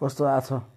कस्तो आएको छ?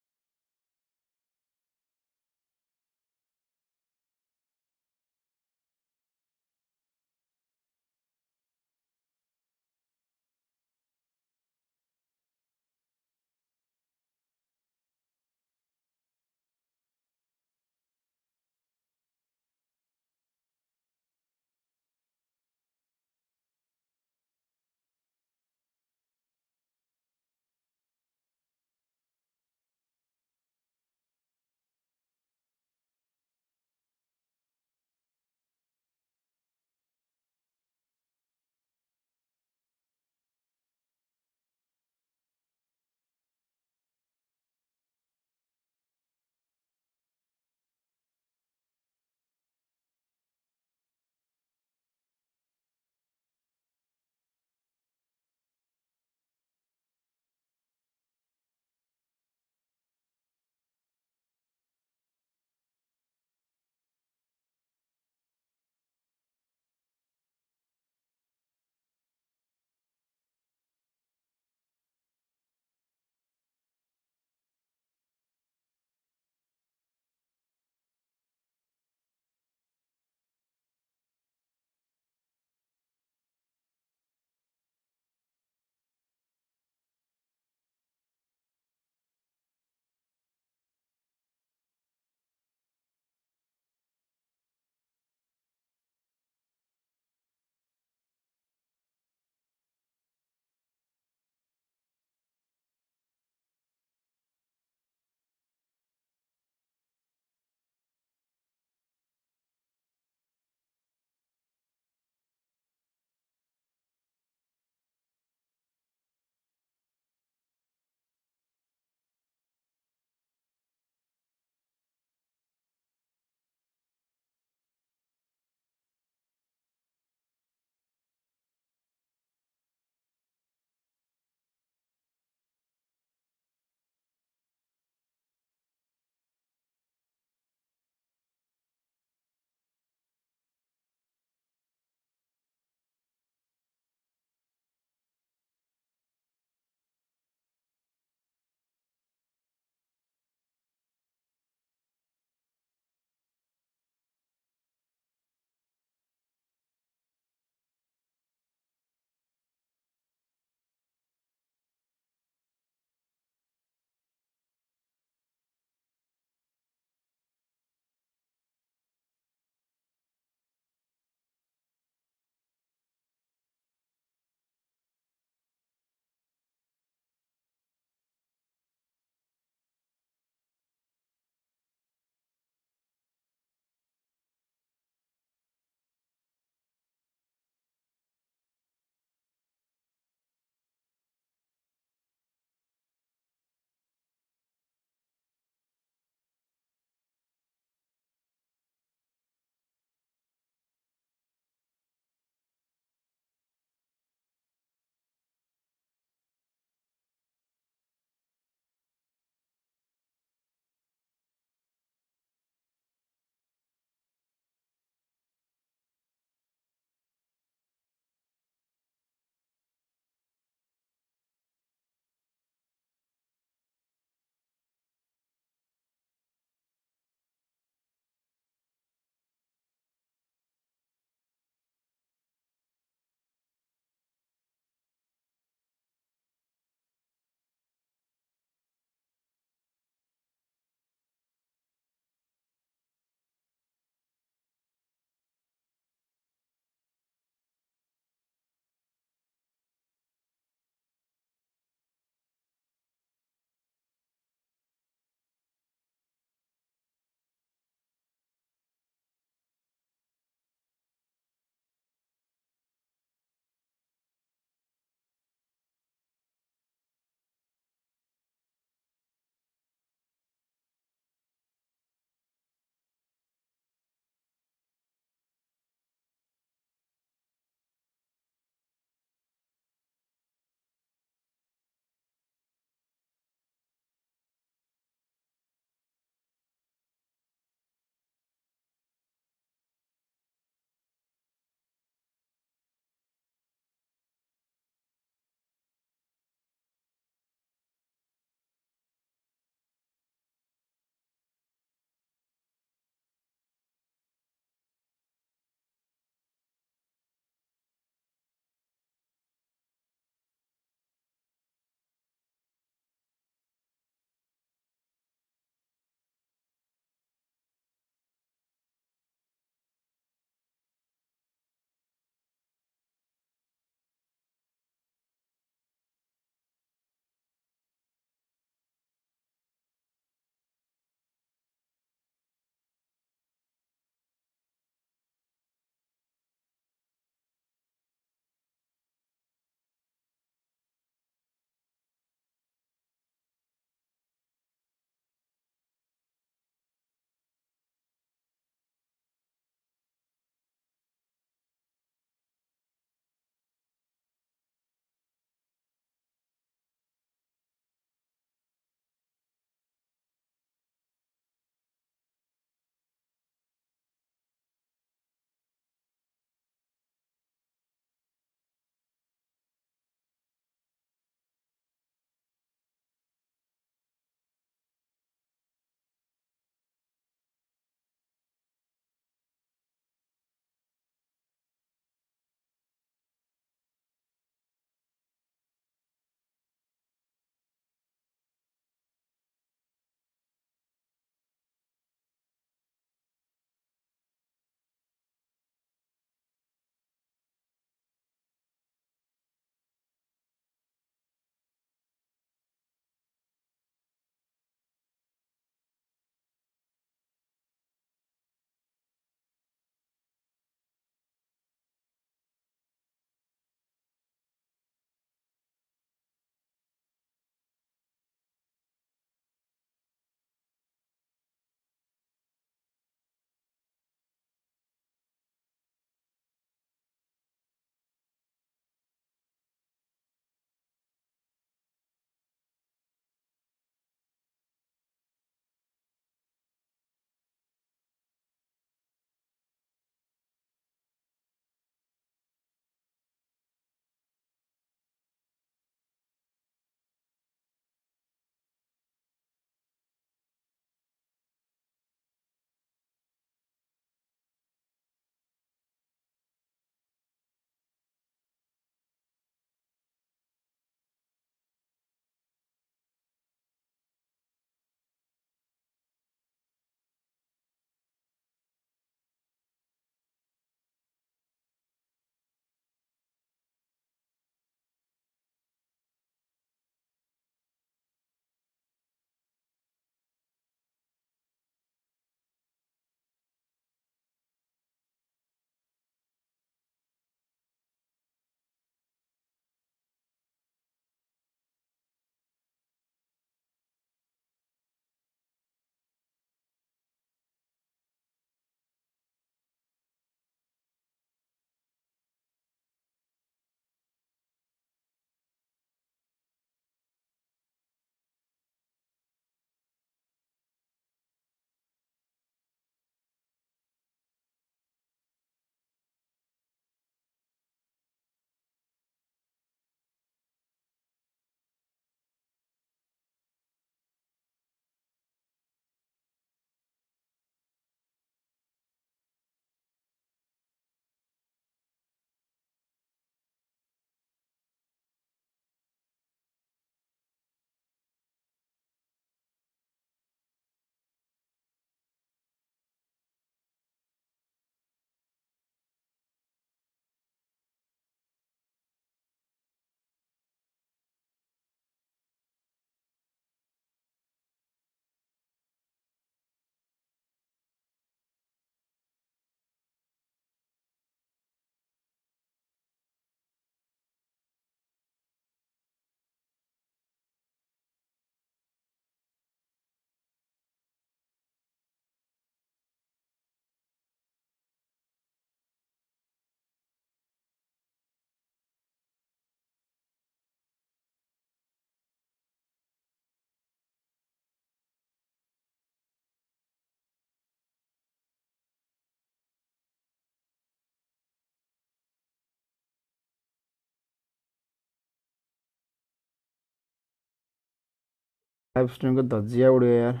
लाइव स्ट्रीम को धज्जिया उड़े यार।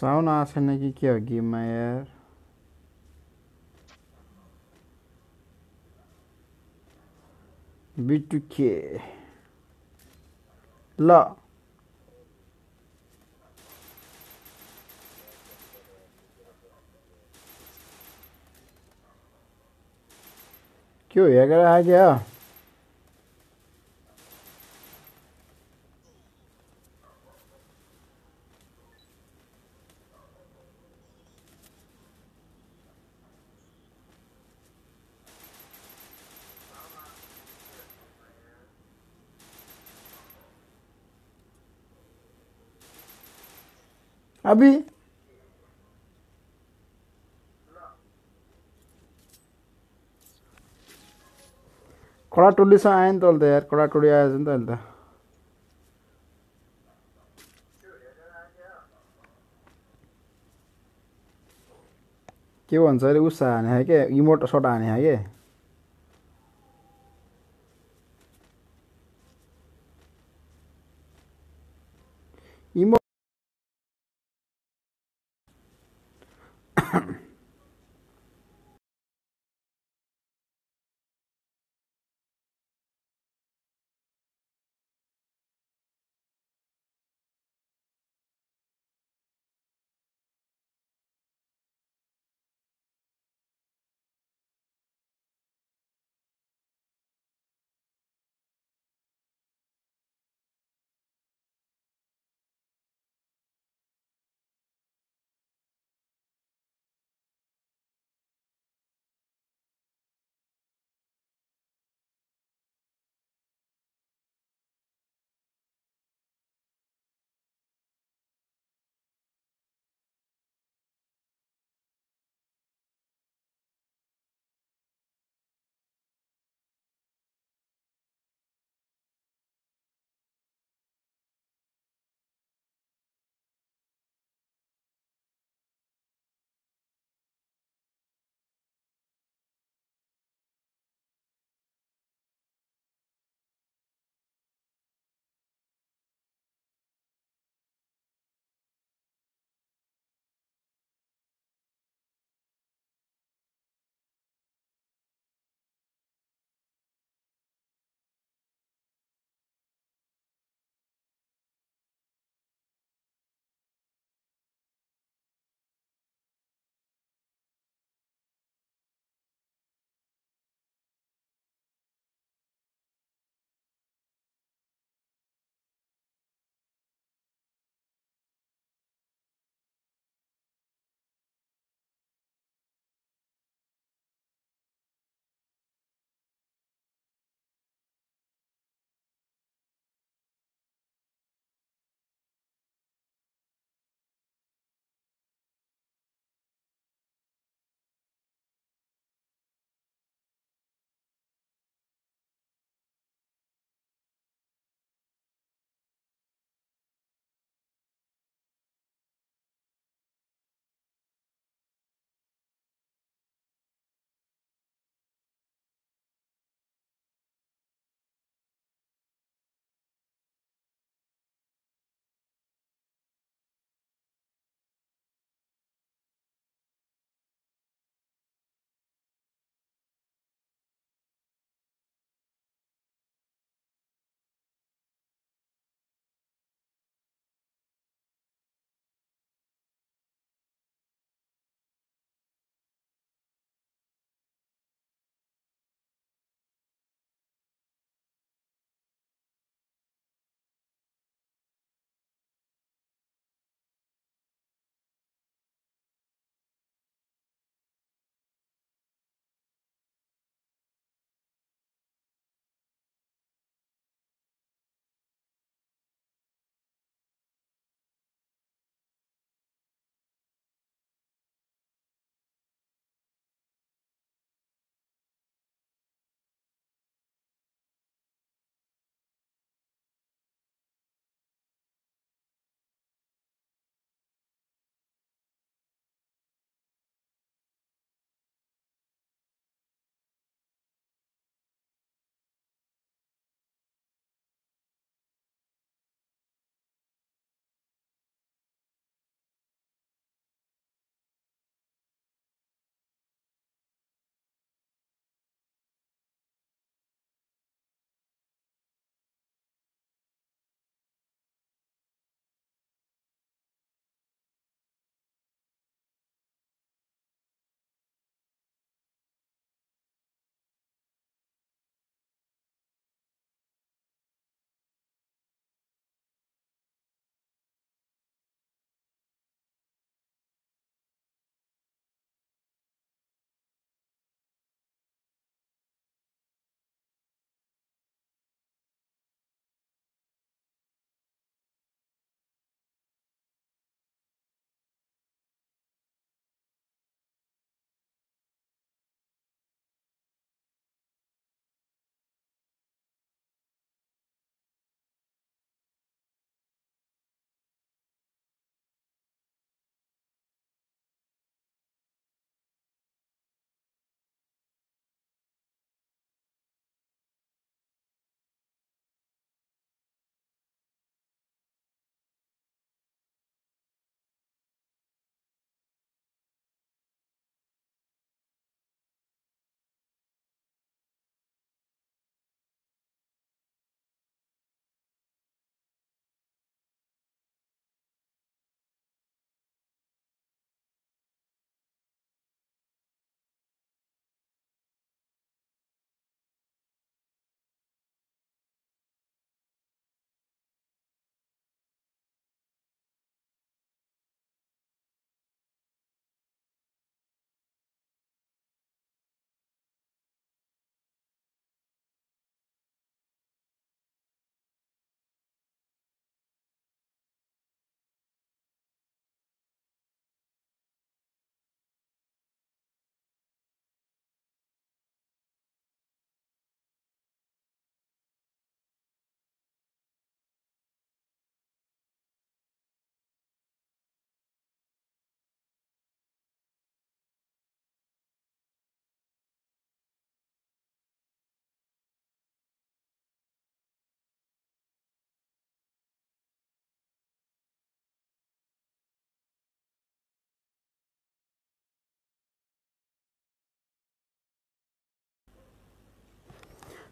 साउन आस करने की क्या होगी, मैं बिटू के ला। क्यों, ये अगर आ गया? कडा टोलीसँग आयो नि त अहिले त यार कडा टोली आएछ नि त अहिले त के भन्छ अरे उस हाने क्या इमोट सट हाने क्या इमो अनि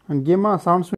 and gamma sounds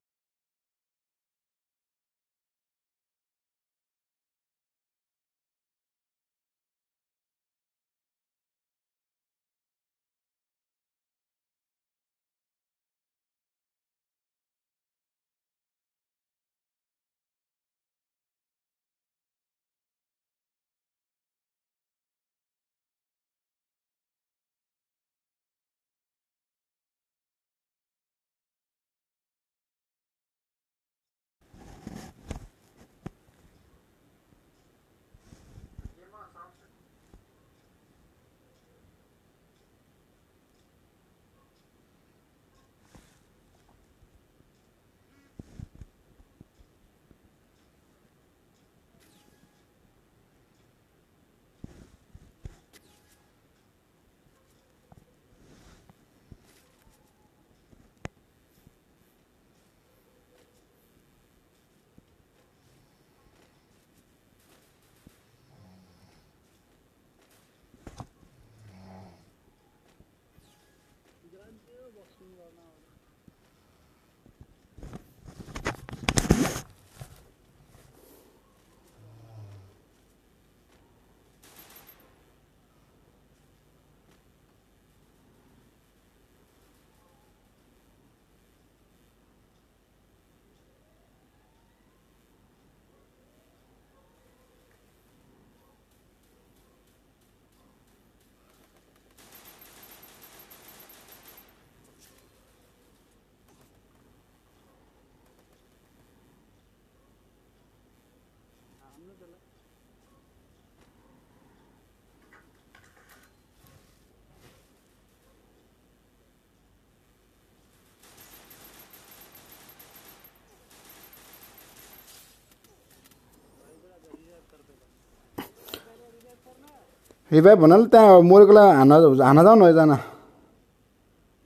रिभाइभ भन्नाले त्यहाँ मोरेकोलाई हान्न हान्न जाऊ न एकजना।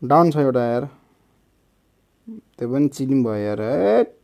डाउन छ एउटा यार। त्यो पनि चिलिम भयो यार हेट।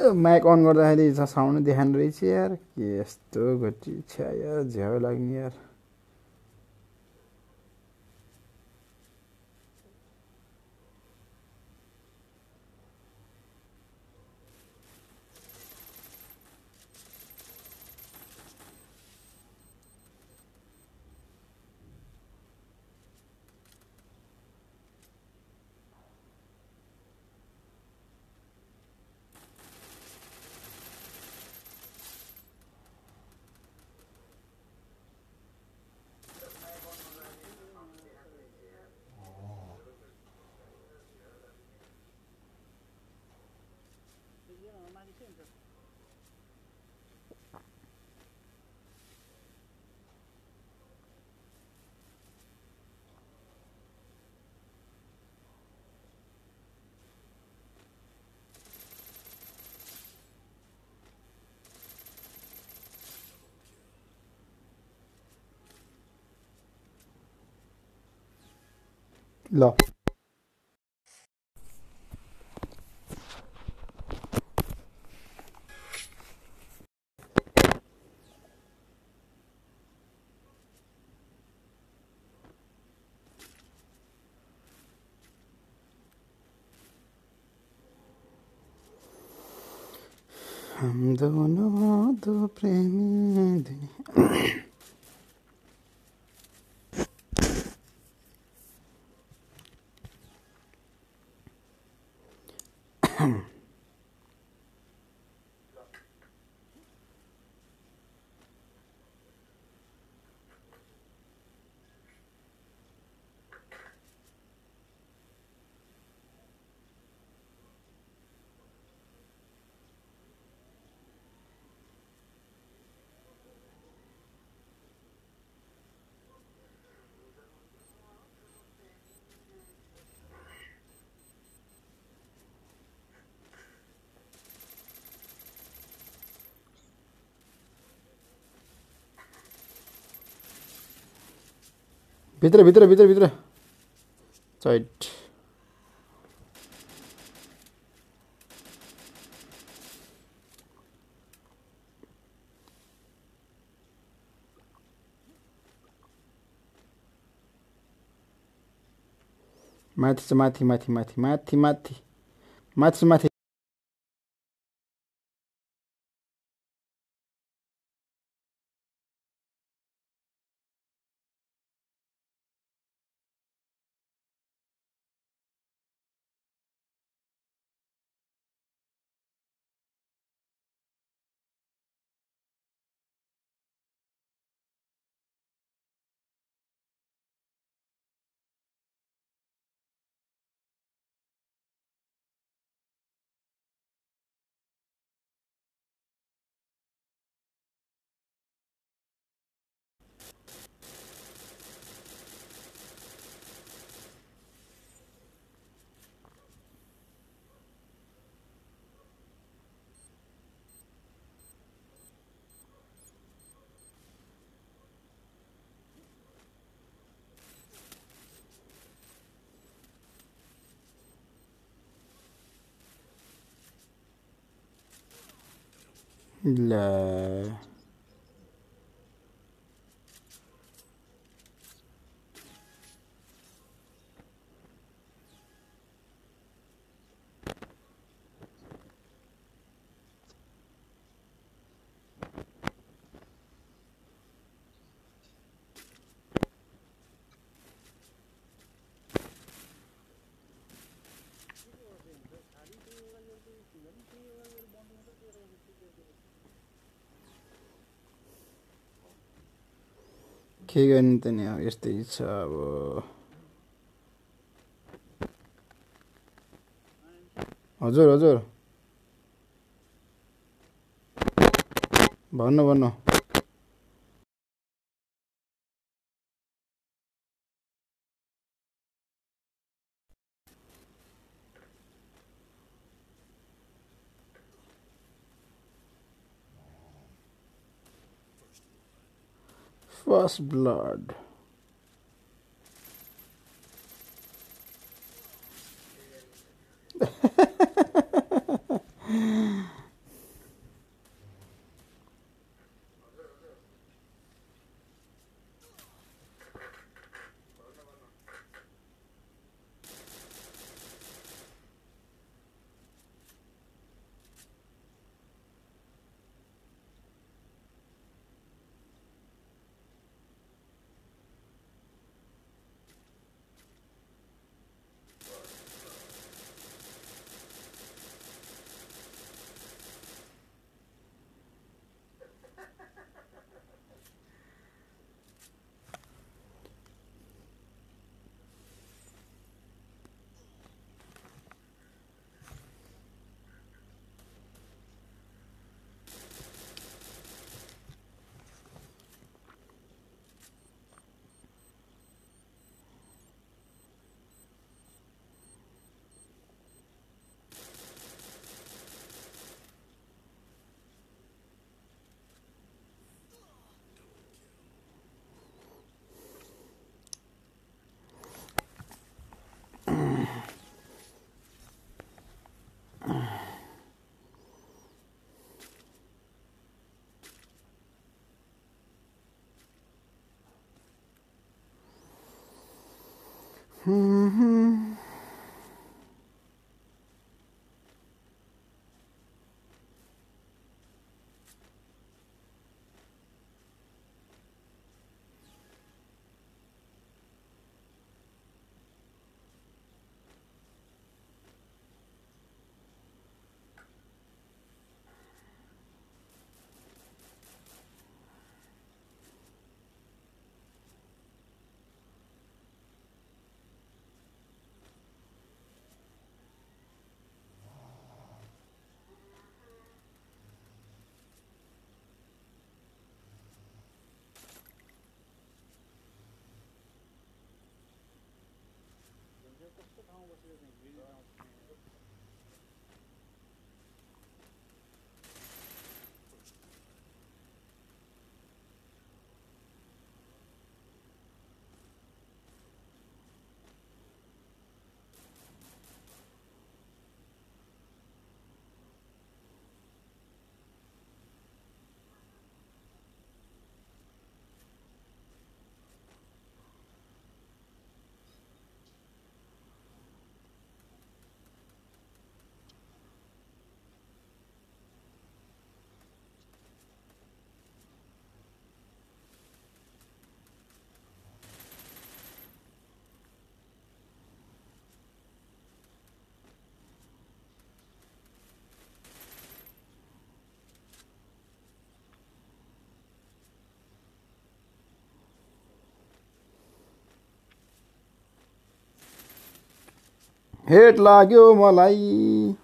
माइक अन गर्दाखेरि साउन्ड देखाएन रहेछ यार। के यस्तो घटी छ्या यार झ्याउ लाग्ने यार। ल हम दोनों दो प्रेमी भित्र भित्र भित्र भित्र। चैट। माथि छ माथि माथि माथि माथि माथि माथि। माथि La... के गर्ने त नि अब यस्तै छ अब। हजुर हजुर। भन्नु भन्नु। first blood. Mm-hmm. हेट लाग्यो मलाई।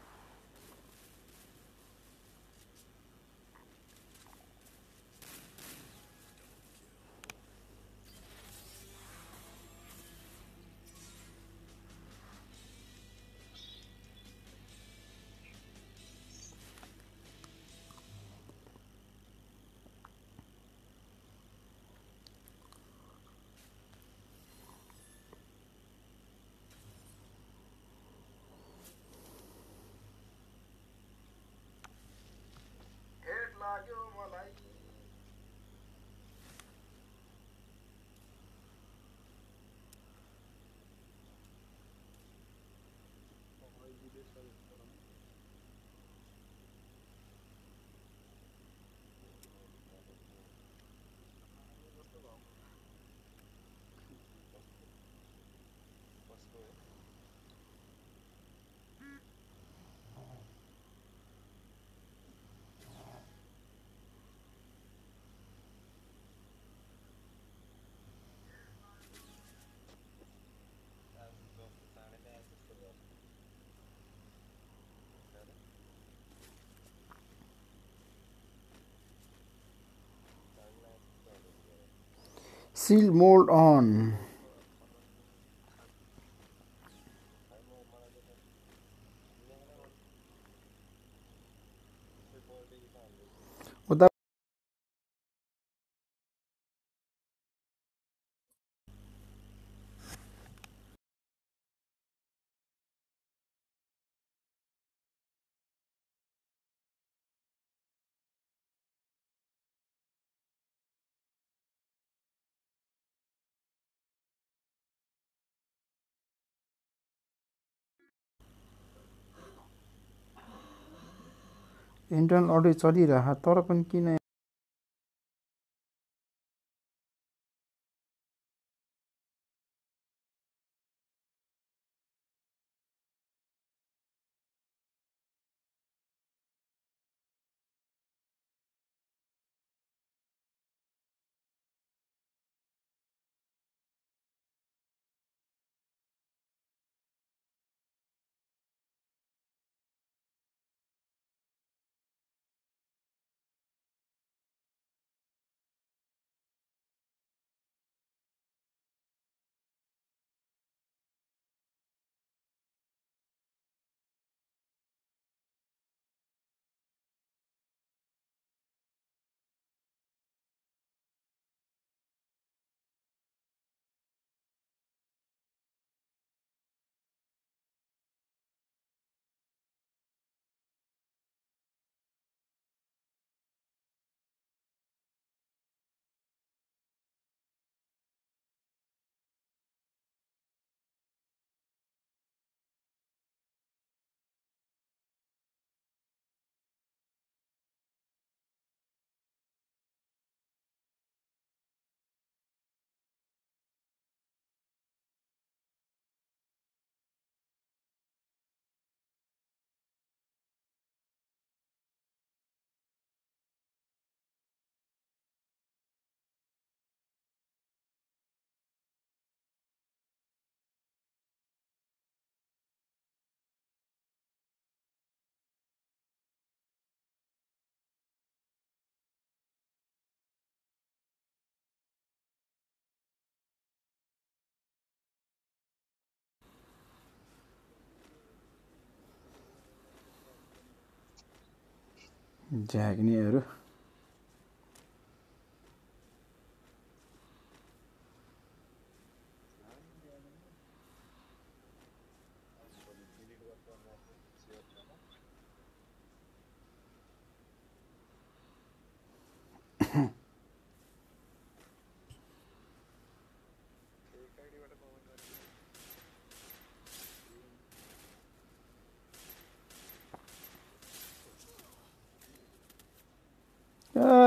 Seal mold on. Internal audit चलिरह तर पनि किन झाग्नेहरू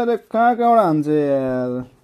कहाँ कहाँबाट हान्छ यार?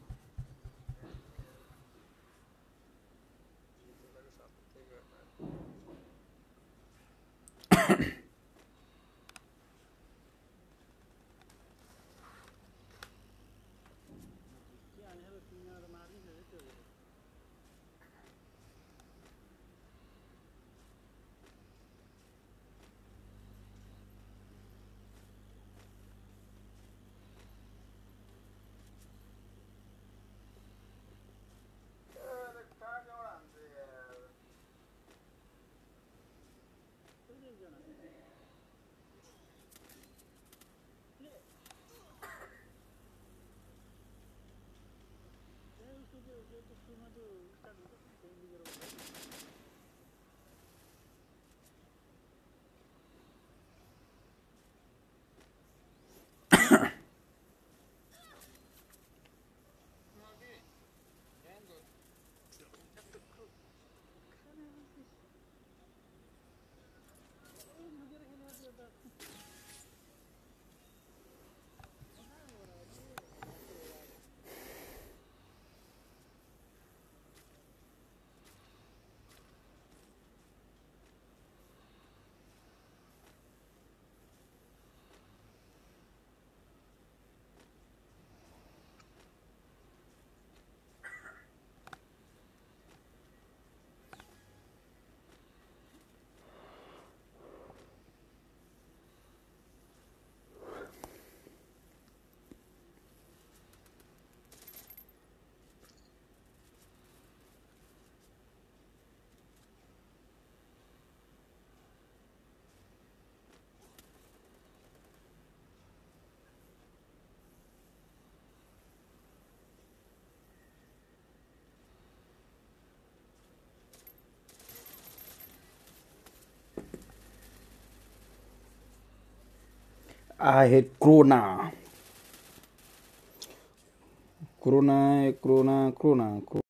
I hate Corona. Corona, Corona, Corona.